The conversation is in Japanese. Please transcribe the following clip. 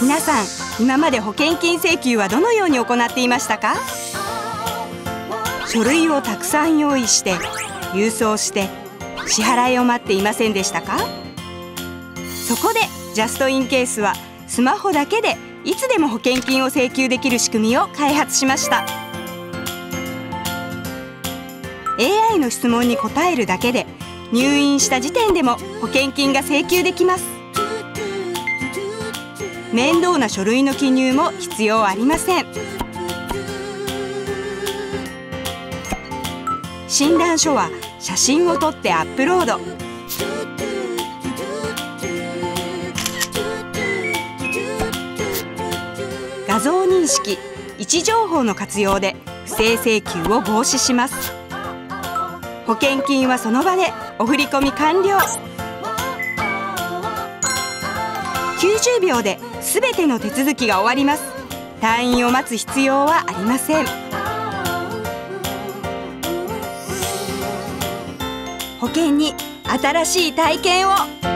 皆さん今まで保険金請求はどのように行っていましたか？書類をたくさん用意して郵送して支払いを待っていませんでしたか？そこでジャストインケースはスマホだけでいつでも保険金を請求できる仕組みを開発しました。AI の質問に答えるだけで入院した時点でも保険金が請求できます。面倒な書類の記入も必要ありません。診断書は写真を撮ってアップロード。画像認識位置情報の活用で不正請求を防止します。保険金はその場でお振込完了。90秒で全ての手続きが終わります。退院を待つ必要はありません。保険に新しい体験を。